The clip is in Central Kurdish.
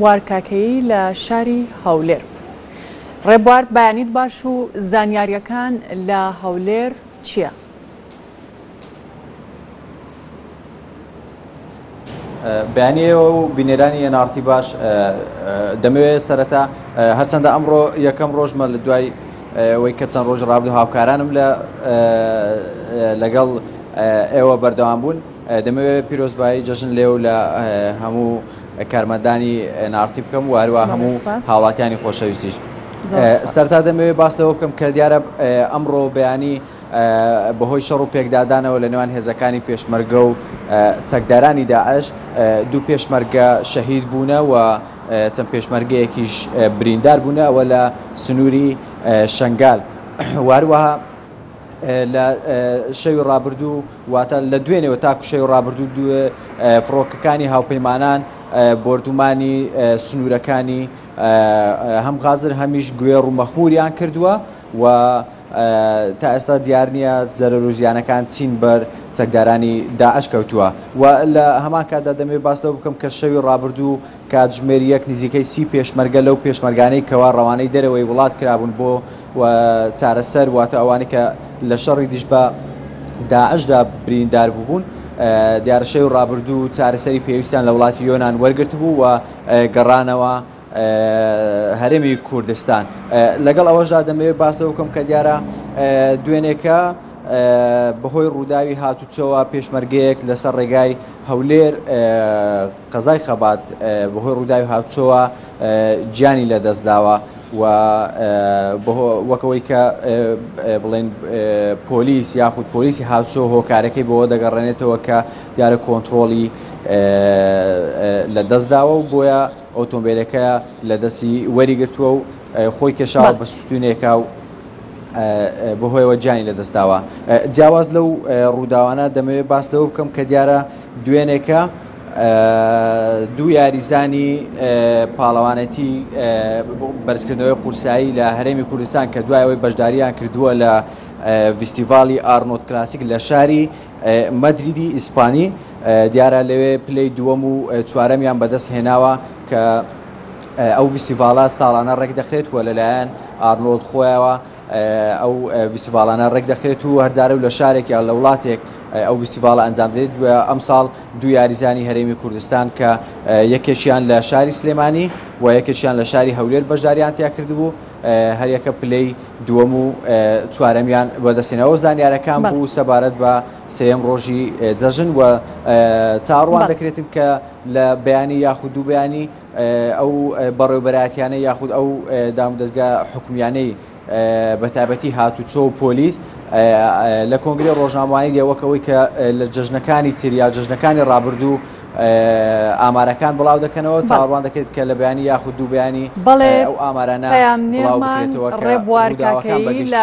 بوار کاکەیی لە شاری هەولێر. ڕێبوار بەیانیت باش و زانیاریەکان لە هەولێر چییە؟ بەیانیەوە و بینێرانی یەناڕتی باش دەمەوێت سەرەتا هەرچەندە ئەمڕۆ یەکەم ڕۆژمە لە دوای وەی کە چەند ڕۆژ ڕابدو هاوکارانم لە لەگەڵ ئێوە بەردەوام بوون دەمەوێت پیرۆزبایی جەژن لێو لە هەموو کارمەندانی NRT بکەم و هەروە هەموو هاوڵاتیانی خۆشەویستیش سەرتا دەمەوێت باس لەوە بکەم کە دیارە ئەمڕۆ بەیانی بەهۆی شەڕ و پێکدادانەوە لە نێوان هێزەکانی پێشمەرگە و چەکدارانی داعش دوو پێشمەرگە شەهید بوونە و چەند پێشمەرگەیەکیش بریندار بوونە ئەوە لە سنووری شنگال واروەها لە شەوی ڕابردوو واتە لە دوێنێوە تاکو شەوی ڕابردوو دوێ فڕۆکەکانی هاوپەیمانان بۆردومانی سنوورەکانی هەم غازر هەمیش گوێ ڕوومەخموریان کردووە و تا ئێستا دیار نییە زەرەر و زیانەکان چین بەر چەکدارانی داعش کەوتووە و لە هەمان کاتدا دەمەوێت باس لەوە بکەم کە شەوی ڕابردوو کاتژمێر یەک نزیکەی سی پێشمەرگە لەو پێشمەرگانەی کەوا ڕەوانەی دەرەوەی وڵات کرابوون بۆ چارەسەر واتە ئەوانەی کە لە شەڕی دژ بە داعشدا بریندار بووبوون دیارە شەوی ڕابردوو چارەسەری پێویستیان لە وڵاتی یۆنان وەرگرتبوو و گەڕانەوە هەرێمی کوردستان لەگەڵ ئەوەشدا دەمەوێت باسەوە بکەم کە دیارە دوێنێکە بەهۆی ڕووداوی هاتوچۆوە پێشمەرگەیەک لەسەر ڕێگای هەولێر قەزای خەبات بەهۆی ڕووداوی هاتوچۆوە گیانی لەدەستداوە و وەکەوەی کە بڵێن پۆلیس یاخود پۆلیسی هاتوچۆ هۆکارەکەی بەوە دەگەڕێنێتەوە کە دیارە کۆنتترۆڵی لەدەستداوە و بۆیە ئۆتۆمبیلەکە لە دەستی وەریگرتووە و خۆی کێشاوە بە ستونێکا و بەهۆیەوە گیانی لەدەستداوە جیاواز لەو ڕووداوانە دەمەوێت باس لەوە بکەم کە دیارە دوێنێکە دوو یاریزانی پاڵەوانێتی بەرزکردنەوەی قورسایی لە هەرێمی کوردستان کە دوای ئەوەی بەشداریان کردووە لە ڤستیڤالی ئارنۆت کلاسیک لە شاری مەدریدی ئیسپانی دیارە لەوێ پلەی دووەم و چوارەمیان بەدەست هێناوە کە ئەو ڤستیڤالە ساڵانە ڕێک دەخرێت و لەلایەن ئارنۆت خۆیەوە ئەو ڤیستیڤاڵانە ڕێک دەخرێت و هەر جارەو لە شارێک یا لە وڵاتێک ئەو ڤیستیڤاڵە ئەنجام دەێت و ئەمساڵ دوو یاریزانی هەرێمی کوردستان کە یەکێکیان لە شاری سلێمانی و یەکێکیان لە شاری هەولێر بەشداریان تیا کردبوو هەریەکە پلەی دووەم و چوارەمیان بەدەستێنەوە زانیارەکان بوو سەبارەت بە سێم ڕۆژی جەژن و چاڕوان دەکرێتن کە لە بەیانی یاخود دوو بەیانی ئەو بەڕێوبەرایەتیانە یاخود ئەو دامودەزگا حکومیانەی بەتابەتی هاتوچۆ و پۆلیس لە کۆنگری ڕۆژناموانی دێوەکەوەی کە لە جەژنەکانی تر یا جەژنەکانی ڕابردوو ئامارەکان بڵاو دەکەنەوە چاڕوان دەکرێت کە لە بەیانی یاخود دوو بەیانی ئەو ئامارانە بڵاو بکرێتەوە کە ڕێبوار کاکەیی